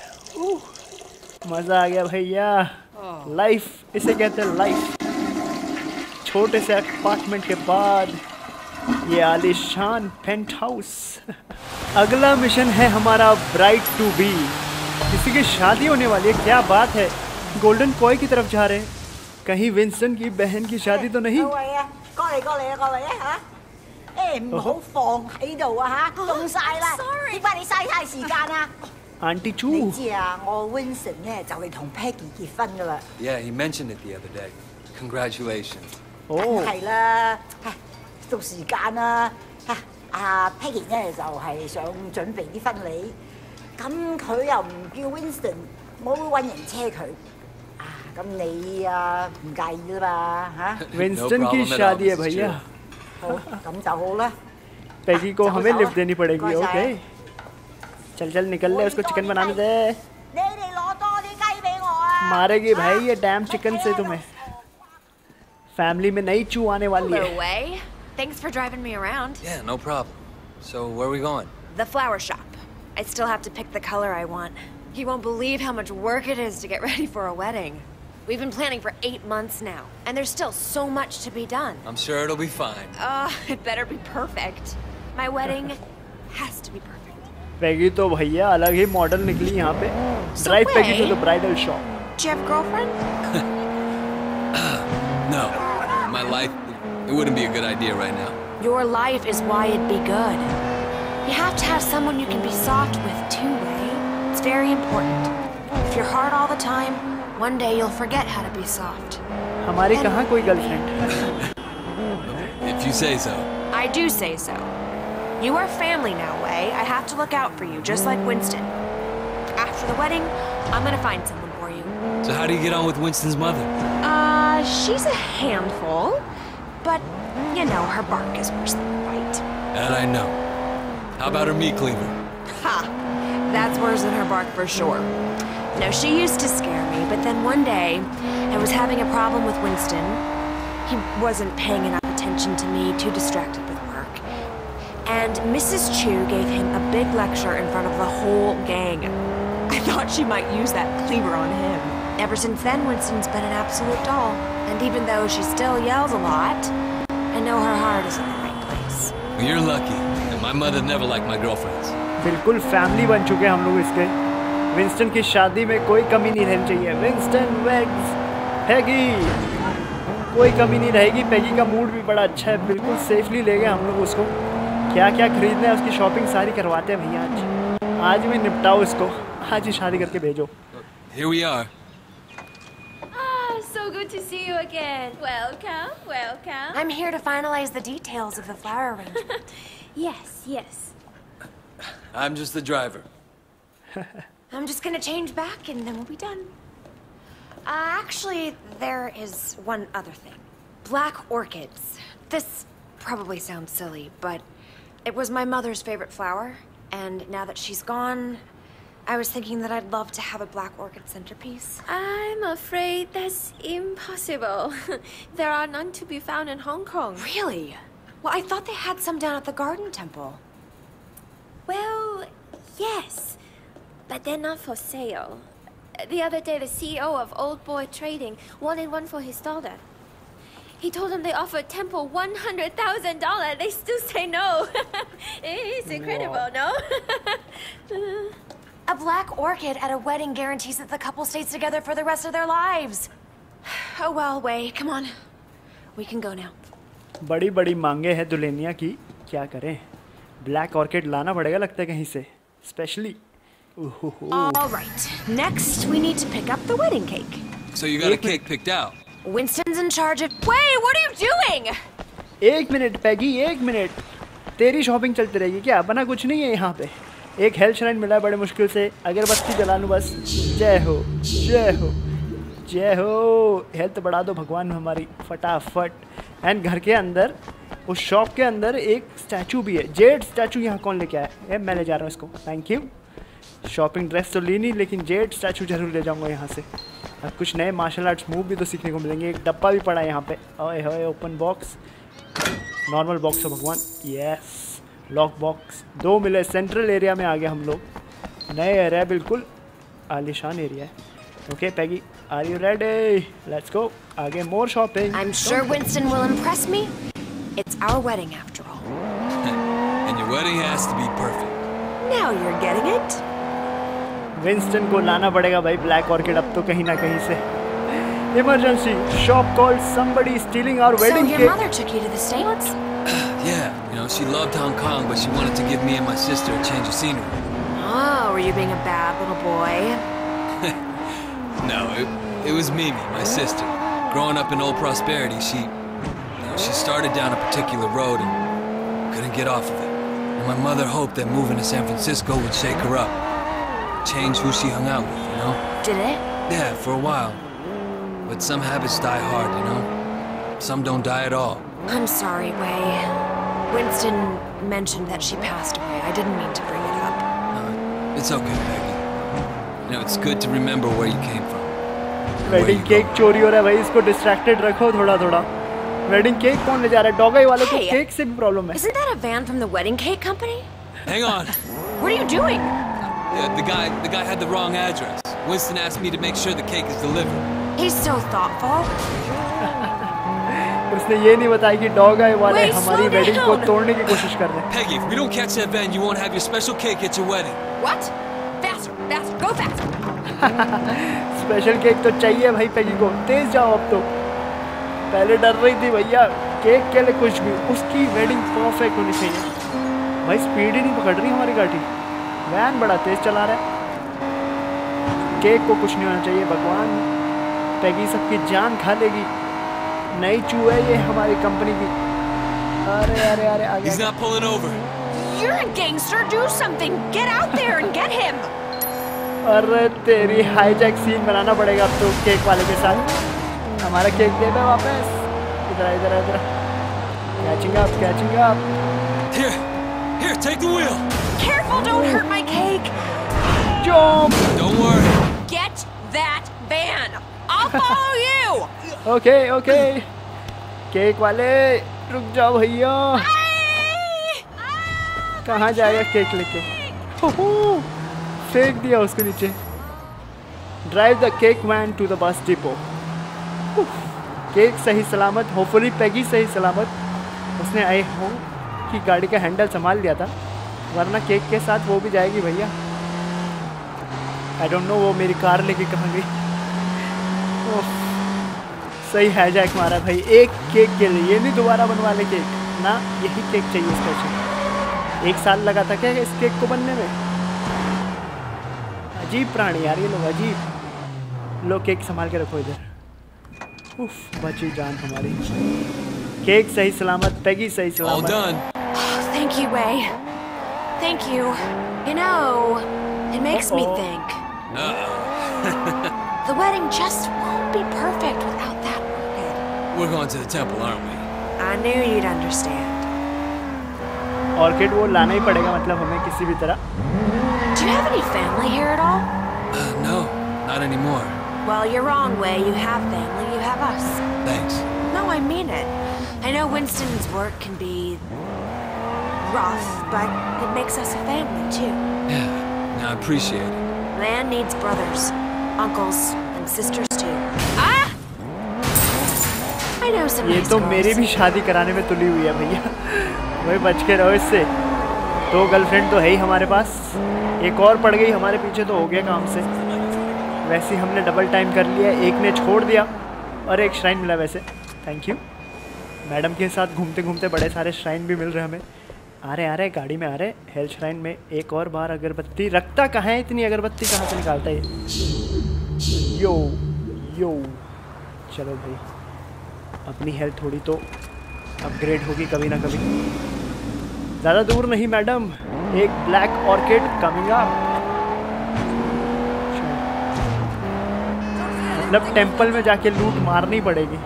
मज़ा आ गया भैया। लाइफ इसे कहते हैं लाइफ छोटे से अपार्टमेंट के बाद ये आलिशान पेंट हाउस अगला मिशन है हमारा ब्राइट टू बी किसी की शादी होने वाली है क्या बात है गोल्डन कॉय की तरफ जा रहे हैं कहीं विंस्टन की बहन की शादी तो नहीं 各位啊，过嚟过嚟啊，各位啊吓！诶唔好放喺度啊吓，冻晒啦！点解你嘥太时间啊？ आंटी चू 你知啊，我 Vincent 咧就嚟同 Peggy 结婚噶啦。 Yeah, he mentioned it the other day. Congratulations. 哦系啦，唉到时间啦，吓阿 Peggy 咧就系想准备啲婚礼， 咁佢又唔叫 Winston，我会揾人车佢。啊，咁你啊唔介意啦嘛吓？ Winston की शादी है भैया 好，咁就好啦。 पैगी को जाओ, हमें जाओ। लिफ्ट देनी पड़ेगी कौन सा ओके है? चल चल निकल ले उसको चिकन बनाने दे 你哋攞多啲鸡俾我啊！ मारेगी भाई ये डैम चिकन से तुम्हें फैमिली में नई चू आने वाली Hello, है Way. Thanks for driving me around. Yeah, no problem. So, where are we going? The flower shop. I still have to pick the color I want. You won't believe how much work it is to get ready for a wedding. We've been planning for eight months now, and there's still so much to be done. I'm sure it'll be fine. Uh, it better be perfect. My wedding has to be perfect. पैगी तो भैया अलग ही मॉडल निकली यहाँ पे So drive Peggy to Way- the bridal shop Do you have a girlfriend? No. My life, it wouldn't be a good idea right now. Your life is why it'd be good. You have to have someone you can be soft with too, Way. It's very important. If you're hard all the time, one day you'll forget how to be soft. हमारी कहाँ कोई girlfriend If you say so. I do say so. You are family now, Way. I have to look out for you, just like Winston. After the wedding, I'm gonna find someone for you. So, how do you get on with Winston's mother? Uh, she's a handful, but you know, her bark is worse than her bite. That I know. How about her meat cleaver? Ha! That's worse than her bark for sure. No, she used to scare me, but then one day, I was having a problem with Winston. He wasn't paying enough attention attention to me, too distracted with work. And Mrs. Chu gave him a big lecture in front of the whole gang. I thought she might use that cleaver on him. Ever since then, Winston's been an absolute doll. And even though she still yells a lot, I know her heart is in the right place. You're lucky. My mother never liked my girlfriends. बिल्कुल फैमिली बन चुके हम लोग इसके। विंस्टन की शादी में कोई कमी नहीं रहनी चाहिए। विंस्टन वेग्स पैगी कोई कमी नहीं रहेगी। पैगी का मूड भी बड़ा अच्छा है। बिल्कुल सेफली ले गए हम लोग उसको। क्या क्या खरीदना है उसकी शॉपिंग सारी करवाते हैं भैया आज। आज में निपटाओ इसको। आज ही शादी करके भेजो। Here we are. So good to see you again. Welcome, welcome. I'm here to finalize the details of the flower arrangement. Yes, yes. I'm just the driver. I'm just gonna change back and then we'll be done. Uh, actually, there is one other thing. Black orchids. This probably sounds silly, but it was my mother's favorite flower, and now that she's gone, I was thinking that I'd love to have a black orchid centerpiece. I'm afraid that's impossible. there are none to be found in Hong Kong. Really? Well, I thought they had some down at the Garden Temple. Well, yes, but they're not for sale. The other day, the CEO of Old Boy Trading wanted one for his daughter. He told them they offered Temple $100,000. They still say no. it's incredible, no? A black orchid at a wedding guarantees that the couple stays together for the rest of their lives. Oh well, Wei, come on. We can go now. बड़ी बड़ी मांगे हैं दुल्हनिया की क्या करें ब्लैक ऑर्किड लाना पड़ेगा लगता है कहीं से specially All right. Next, we need to pick up the wedding cake. So you got a cake picked out. Winston's in charge of. Wait, what are you doing? एक मिनट पैगी एक मिनट तेरी शॉपिंग चलती रहेगी क्या बना कुछ नहीं है यहाँ पे एक हेल्थ श्राइन मिला है बड़े मुश्किल से, अगरबत्ती जला लूँ बस। जय हो जय हो जय हो। हेल्थ बढ़ा दो भगवान हमारी, फटाफट। एंड घर के अंदर, उस शॉप के अंदर एक स्टैचू भी है। जेड स्टैचू यहाँ कौन लेके आया है? मैं ले जा रहा हूँ इसको। थैंक यू शॉपिंग ड्रेस तो ली नहीं, लेकिन जेड स्टैचू ज़रूर ले जाऊँगा यहाँ से। अब कुछ नए मार्शल आर्ट्स मूव भी तो सीखने को मिलेंगे। एक डब्बा भी पड़ा है यहाँ पे। ओए ओपन बॉक्स नॉर्मल बॉक्स हो भगवान। यस लॉक बॉक्स दो मिले सेंट्रल एरिया में आ गए हम लोग। नए एरिया बिल्कुल आलिशान एरिया है। Okay Peggy are you ready let's go आगे मोर शॉपिंग विंस्टन को लाना पड़ेगा भाई ब्लैक ऑर्किड अब तो कहीं ना कहीं से। Emergency shop called somebody stealing our wedding cake Yeah, you know, she loved Hong Kong, but she wanted to give me and my sister a change of scenery. Oh, were you being a bad little boy? No, it, it was Mimi, my sister. Growing up in Old Prosperity, she, you know, she started down a particular road and couldn't get off of it. And my mother hoped that moving to San Francisco would shake her up, change who she hung out with, you know? Did it? Yeah, for a while. But some habits die hard, you know? Some don't die at all. I'm sorry, Wei. Winston mentioned that she passed away. I didn't mean to bring it up. It's okay, Peggy. You know, it's good to remember where you came from. Wedding cake चोरी हो रहा है भाई इसको डिस्ट्रैक्टेड रखो थोड़ा थोड़ा वेडिंग केक कौन ले जा रहा है डॉगाई वाले को Hey. केक से भी प्रॉब्लम है Isn't that a van from the wedding cake company? Hang on. What are you doing? Yeah, the guy, the guy had the wrong address. Winston asked me to make sure the cake is delivered. He's so thoughtful. उसने ये नहीं बताया कि डॉग आए वाले Wait, हमारी वेडिंग को तोड़ने की कोशिश कर रहे हैं। Peggy, if we don't catch that van, you won't have your special cake at your wedding. What? Faster, faster, go faster. Special cake तो चाहिए भाई पैगी को। तेज जाओ अब तो। पहले डर रही थी भैया केक के लिए कुछ भी उसकी वेडिंग परफेक्ट होनी चाहिए। भाई स्पीड ही नहीं पकड़ रही हमारी गाड़ी। वैन बड़ा तेज चला रहा है। केक को कुछ नहीं होना चाहिए भगवान। पैगी सबकी जान खा लेगी। नई चू है ये हमारी कंपनी की अरे अरे अरे आ He's गया not pulling over. You're a gangster. Do something. Get out there and get him. अरे तेरी हाईजैक सीन बनाना पड़ेगा अब तो केक वाले के साथ हमारा केक दे दे वापस इधर आ, इधर आ, इधर catching up catching up Here, here, take the wheel. Careful, don't hurt my cake. Jump. Don't worry. Get that van. I'll follow you. Okay okay cake वाले, रुक जाओ भैया। कहाँ जाएगा केक लेके? फेंक दिया उसको नीचे। Drive the cake man to the bus depot cake सही सलामत होपफुली पैगी सही सलामत। उसने आई हो कि गाड़ी का हैंडल संभाल लिया था। वरना केक के साथ वो भी जाएगी भैया। आई डोंट नो वो मेरी कार लेके कहाँ गई। सही है जैक मारा भाई एक केक के लिए ये नहीं दोबारा बनवा ले केक ना यही केक चाहिए स्पेशल एक साल लगा था क्या इस केक को बनने में अजीब प्राणी यार ये लोग अजीब लो केक संभाल के रखो इधर उफ बची जान हमारी केक सही सलामत पैगी सही सलामत you. You know, it makes me Uh-oh. think. Uh-oh. The wedding just won't be perfect without that orchid. We're going to the temple, aren't we? I knew you'd understand. Orchid वो लाना ही पड़ेगा मतलब हमें किसी भी तरह Do you have any family here at all? Uh, no, not anymore. Well, you're wrong, Way. You have family. You have us. Thanks. No, I mean it. I know Winston's work can be rough, but it makes us a family, too. Yeah, no, I appreciate it. Man needs brothers, uncles, and sisters, too. Ah! I know some ये तो मेरी भी शादी कराने में तुली हुई है भैया। वही बच के रहो इससे। दो गर्लफ्रेंड तो है ही हमारे पास। एक और पड़ गई हमारे पीछे तो हो गया काम से। वैसे हमने डबल टाइम कर लिया एक ने छोड़ दिया और एक श्राइन मिला वैसे। थैंक यू मैडम के साथ घूमते घूमते बड़े सारे श्राइन भी मिल रहे हमें। आ रहे आ रहे गाड़ी में आ रहे। हेल्थ श्राइन में एक और बार अगरबत्ती। रखता कहाँ है इतनी अगरबत्ती? कहाँ से निकालता है ये? यो यो चलो भाई। अपनी हेल्थ थोड़ी तो अपग्रेड होगी कभी ना कभी। ज़्यादा दूर नहीं मैडम। एक ब्लैक ऑर्किड कमिंग अप मतलब टेंपल में जाके लूट मारनी पड़ेगी।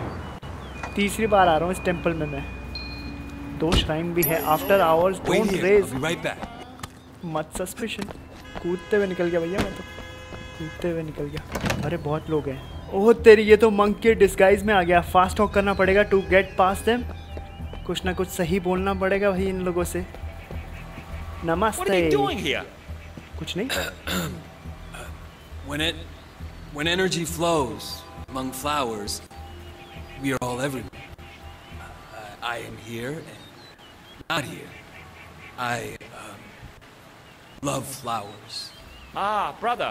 तीसरी बार आ रहा हूँ इस टेंपल में मैं। दो श्राइन भी है। After hours don't raise. मत सस्पिशन कूदते हुए निकल गया भैया मैं तो। कूदते हुए निकल गया। अरे बहुत लोग हैं। ओह तेरी ये तो मंक के डिस्गाइज में आ गया फास्ट टॉक करना पड़ेगा टू गेट पास देम कुछ ना कुछ सही बोलना पड़ेगा भाई इन लोगों से What are नमस्ते you doing here? कुछ नहीं When it, when energy flows among flowers, we are all everywhere. I, I am here and not here. I um, love flowers. Ah, brother.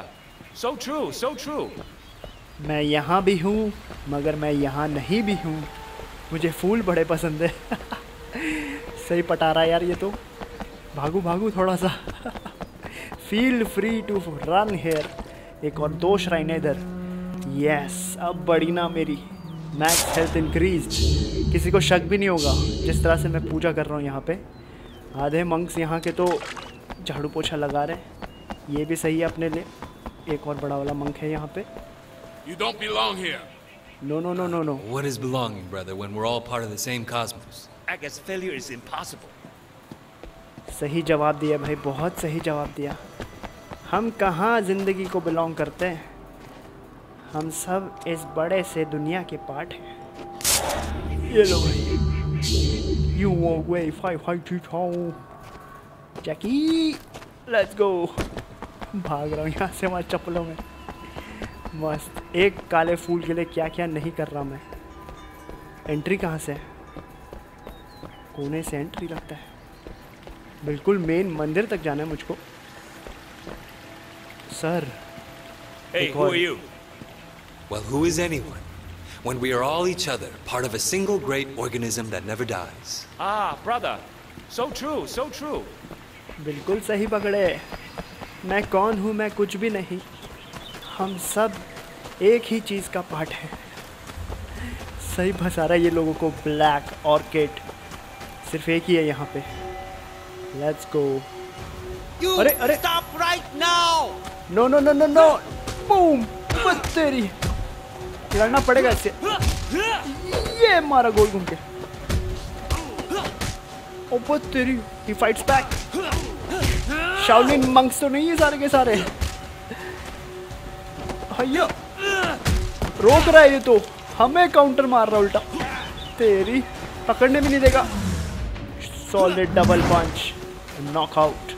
So true, so true. मैं यहाँ भी हूँ, मगर मैं यहाँ नहीं भी हूँ। मुझे फूल बड़े पसंद है। सही पटा रहा है यार ये तो। भागू भागू थोड़ा सा। Feel free to run here एक और दो श्राइन है इधर। यस अब बड़ी ना मेरी। मैक्स हेल्थ इंक्रीज किसी को शक भी नहीं होगा, जिस तरह से मैं पूजा कर रहा हूँ यहाँ पे। आधे मंक्स यहाँ के तो झाड़ू पोछा लगा रहे ये भी सही है अपने लिए। एक और बड़ा वाला मंक है यहाँ पे। You don't belong here. No, no, no, no, no. What is belonging, brother, when we're all part of the same cosmos? I guess failure is impossible. सही जवाब दिया भाई बहुत सही जवाब दिया हम कहाँ ज़िंदगी को बिलोंग करते हैं हम सब इस बड़े से दुनिया के पार्ट हैं ये लो भाई you walk way five five three Jackie let's go भाग रहा हूँ यहाँ से वहाँ चप्पलों में मस्त एक काले फूल के लिए क्या क्या नहीं कर रहा मैं एंट्री कहाँ से है कोने से एंट्री लगता है बिल्कुल मेन मंदिर तक जाना है मुझको sir Hey, who are you? Well, who is anyone? When we are all each other, part of a single great organism that never dies. Ah, brother. So true, so true. बिल्कुल सही पकड़े मैं कौन हूँ मैं कुछ भी नहीं हम सब एक ही चीज़ का पार्ट है। सही फंसा रहा है ये लोगों को ब्लैक ऑर्किड। सिर्फ़ एक ही है यहाँ पे। लेट्स गो अरे अरे। stop right now! No no no no no boom बस तेरी। लड़ना पड़ेगा इससे। ये मारा गोल घूम के। ओ बस तेरी। He fights back Shaolin monks तो नहीं है सारे के सारे। भैया रोक रहा है ये तो। हमें काउंटर मार रहा उल्टा। तेरी पकड़ने भी नहीं देगा। सॉलिड डबल पंच नॉकआउट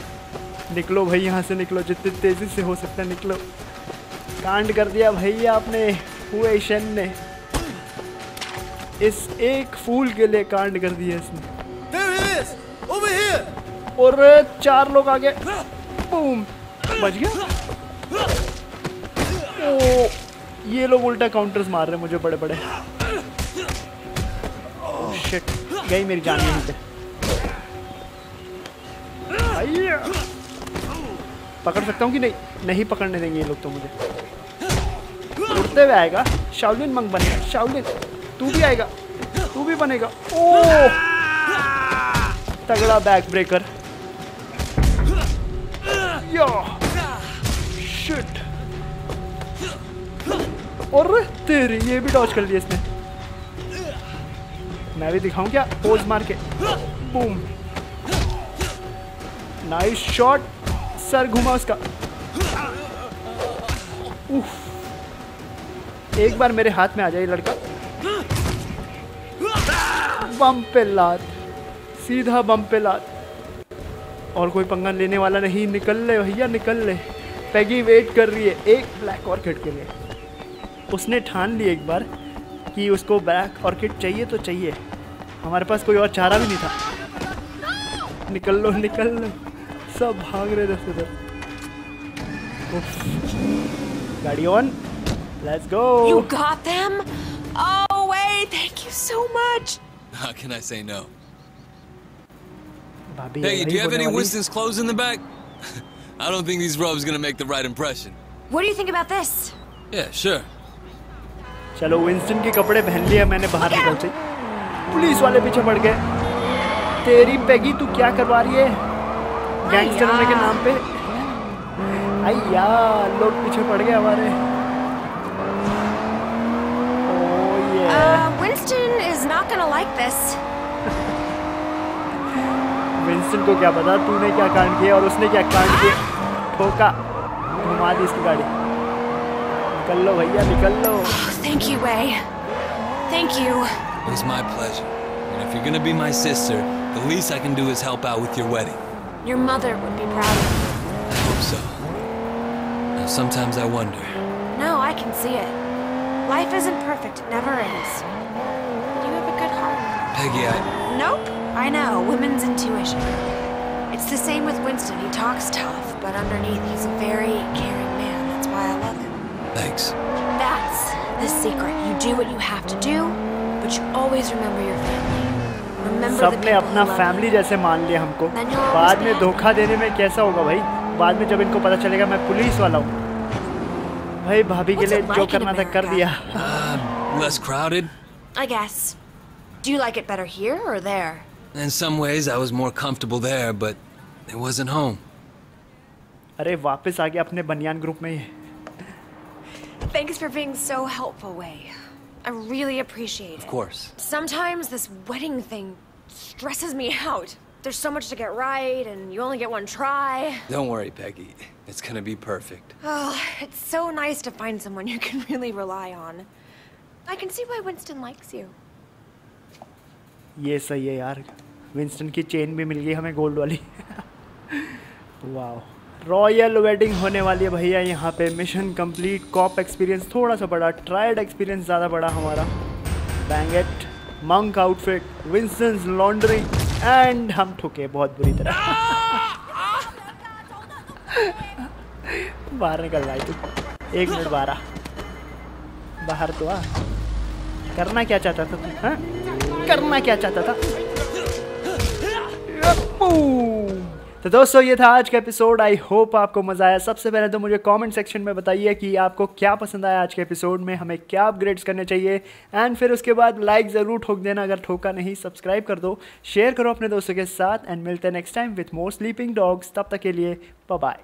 निकलो भाई यहाँ से निकलो। जितनी तेज़ी से हो सकता है निकलो। कांड कर दिया भैया आपने हुए शन ने। इस एक फूल के लिए कांड कर दिया इसने। और चार लोग आगे। बूम बच गया? ये लोग उल्टा काउंटर्स मार रहे हैं मुझे बड़े बड़े शिट गई मेरी जान पे। पकड़ सकता हूँ कि नहीं? नहीं पकड़ने देंगे ये लोग तो मुझे। उड़ते हुए आएगा। शाउलिन मंग बनेगा। शाउलिन तू भी आएगा। तू भी बनेगा। ओ तगड़ा बैक ब्रेकर शिट और तेरी ये भी डॉच कर लिया इसने। मैं भी दिखाऊँ क्या? पोज मार के। बूम नाइस शॉट सर घुमा उसका। उफ एक बार मेरे हाथ में आ जाए लड़का। बम पे लात। सीधा बम पे लात। और कोई पंगा लेने वाला नहीं। निकल ले भैया, निकल ले। पैगी वेट कर रही है। एक ब्लैक ऑर्किड के लिए। उसने ठान ली एक बार कि उसको ब्लैक ऑर्किड चाहिए तो चाहिए हमारे पास कोई और चारा भी नहीं था निकल लो निकल लो सब भाग रहे दस इधर गाड़ी on let's go You got them? Oh, wait, thank you so much. How can I say no? Hey, do you have any Winston's clothes in the back? I don't think these robes gonna make the right impression. What do you think about this? Yeah, sure. चलो विंस्टन के कपड़े पहन लिए मैंने बाहर निकल चाहिए पुलिस वाले पीछे पड़ गए। तेरी पैगी तू क्या करवा रही है? गैंगस्टर होने के नाम पे? अय्या लोग पीछे पड़ गए हमारे। Oh. Uh, Winston is not gonna like this. Winston को क्या पता तूने क्या कांड किया और उसने क्या कांड किया? ठोका घुमा दी इसकी गाड़ी। निकल लो भैया निकल लो Thank you, Way. Thank you. It's my pleasure. And if you're gonna be my sister, the least I can do is help out with your wedding. Your mother would be proud of you. I hope so. Now, sometimes I wonder. No, I can see it. Life isn't perfect, it never is. But you have a good heart. Peggy, I. Nope. I know, women's intuition. It's the same with Winston. He talks tough, but underneath he's a very caring man. That's why I love him. Thanks. That's the secret. You do what you have to do, but you always remember your family. Remember the सबने अपना फैमिली जैसे मान लिया हमको बाद में धोखा देने में कैसा होगा भाई बाद में जब इनको पता चलेगा मैं पुलिस वाला हूँ भाई भाभी के लिए जो करना था कर दिया Less crowded. I guess. Do you like it better here or there? In some ways, I was more comfortable there, but it wasn't home. अरे वापस आ गया अपने बनियान ग्रुप में ही Thanks for being so helpful, Way. I really appreciate it. Of course. Sometimes this wedding thing stresses me out. There's so much to get right, and you only get one try. Don't worry, Peggy. It's gonna be perfect. Oh, it's so nice to find someone you can really rely on. I can see why Winston likes you. ये सही है यार विंस्टन की चेन भी मिल गई हमें गोल्ड वाली वाह रॉयल वेडिंग होने वाली है भैया यहाँ पे। मिशन कंप्लीट कॉप एक्सपीरियंस थोड़ा सा बड़ा ट्रायड एक्सपीरियंस ज़्यादा बड़ा हमारा। Banquet monk outfit Winston's laundry and हम ठुके बहुत बुरी तरह। बाहर निकल रहा है एक मिनट बारह बाहर तो आ। करना क्या चाहता था तू हाँ? करना क्या चाहता था? तो दोस्तों, ये था आज का एपिसोड आई होप आपको मज़ा आया। सबसे पहले तो मुझे कमेंट सेक्शन में बताइए कि आपको क्या पसंद आया आज के एपिसोड में। हमें क्या अपग्रेड्स करने चाहिए? एंड फिर उसके बाद लाइक ज़रूर ठोक देना। अगर ठोका नहीं सब्सक्राइब कर दो। शेयर करो अपने दोस्तों के साथ। एंड मिलते हैं next time with more sleeping dogs तब तक के लिए बाय